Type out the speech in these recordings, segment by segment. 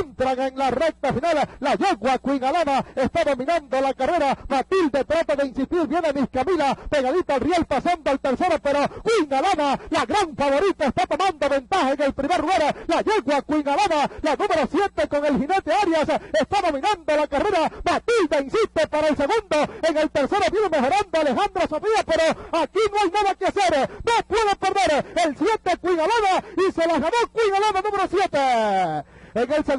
entran en la recta final. La yegua Quingalana está dominando la carrera. Matilde trata de insistir, viene Miss Camila, pegadita al riel pasando al tercero, pero Quingalana, la gran favorita, está tomando ventaja en el primer lugar. La yegua Quingalana, la número 7 con el jinete Arias, está dominando la carrera. Matilde insiste para el segundo. En el tercero viene mejorando Alejandra Sofía, pero aquí no hay nada que hacer. No puede perder el 7 Quingalana y se la ganó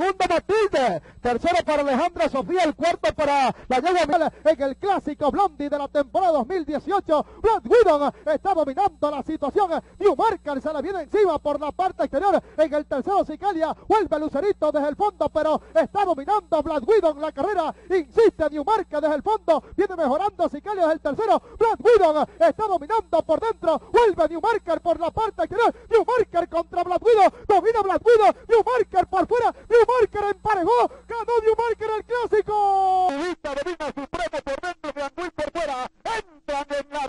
segundo Matilde, tercero para Alejandra Sofía, el cuarto para la Yegua en el clásico Blondie de la temporada 2018. Brad Widow está dominando la situación. Newmarker se le viene encima por la parte exterior. En el tercero Sicalia, vuelve Lucerito desde el fondo, pero está dominando Brad Widow la carrera. Insiste Newmarker desde el fondo, viene mejorando Sicalia desde el tercero. Brad Widow está dominando por dentro, vuelve Newmarker por la parte exterior. Newmarker contra Brad Widow, domina Brad Widow, Newmarker por fuera. Newmarker emparejó, ganó Newmarker el clásico. Vista domina Supremo por dentro, Anguil por fuera, entran en la